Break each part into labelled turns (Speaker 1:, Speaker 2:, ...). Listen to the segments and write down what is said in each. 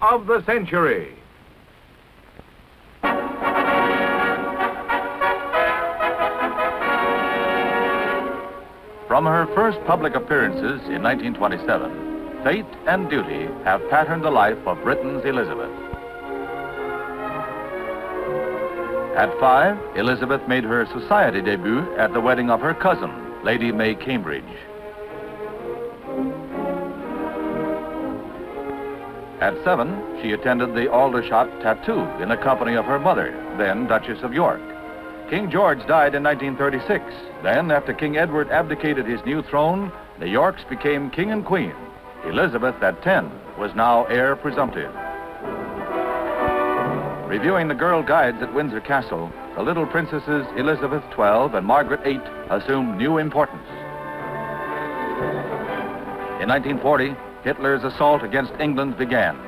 Speaker 1: of the century.
Speaker 2: From her first public appearances in 1927, fate and duty have patterned the life of Britain's Elizabeth. At five, Elizabeth made her society debut at the wedding of her cousin, Lady May Cambridge. At seven, she attended the Aldershot Tattoo in the company of her mother, then Duchess of York. King George died in 1936. Then, after King Edward abdicated his new throne, the Yorks became king and queen. Elizabeth, at 10, was now heir presumptive. Reviewing the girl guides at Windsor Castle, the little princesses Elizabeth, 12, and Margaret, 8, assumed new importance. In 1940, Hitler's assault against England began.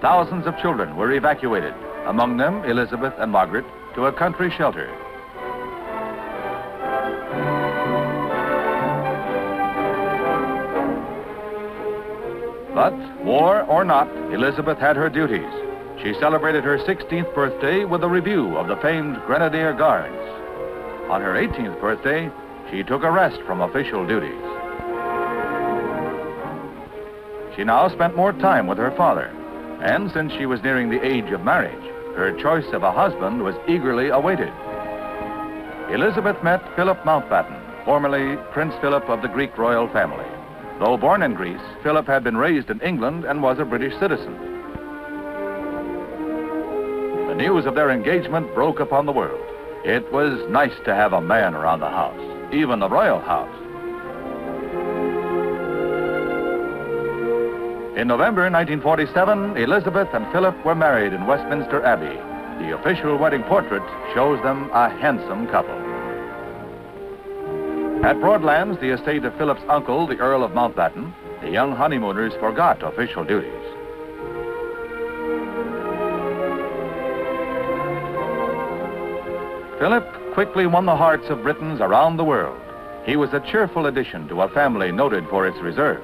Speaker 2: Thousands of children were evacuated, among them Elizabeth and Margaret, to a country shelter. But, war or not, Elizabeth had her duties. She celebrated her 16th birthday with a review of the famed Grenadier Guards. On her 18th birthday, she took a rest from official duties. She now spent more time with her father, and since she was nearing the age of marriage, her choice of a husband was eagerly awaited. Elizabeth met Philip Mountbatten, formerly Prince Philip of the Greek royal family. Though born in Greece, Philip had been raised in England and was a British citizen. The news of their engagement broke upon the world. It was nice to have a man around the house, even the royal house. In November 1947, Elizabeth and Philip were married in Westminster Abbey. The official wedding portrait shows them a handsome couple. At Broadlands, the estate of Philip's uncle, the Earl of Mountbatten, the young honeymooners forgot official duties. Philip quickly won the hearts of Britons around the world. He was a cheerful addition to a family noted for its reserve.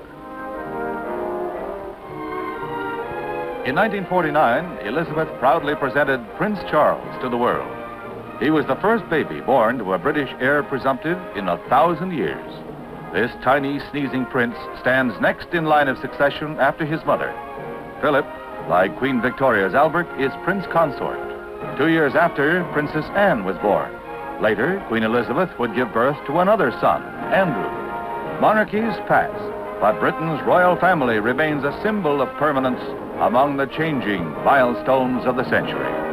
Speaker 2: In 1949, Elizabeth proudly presented Prince Charles to the world. He was the first baby born to a British heir presumptive in a thousand years. This tiny, sneezing prince stands next in line of succession after his mother. Philip, like Queen Victoria's Albert, is prince consort. Two years after, Princess Anne was born. Later, Queen Elizabeth would give birth to another son, Andrew. Monarchies pass, but Britain's royal family remains a symbol of permanence among the changing milestones of the century.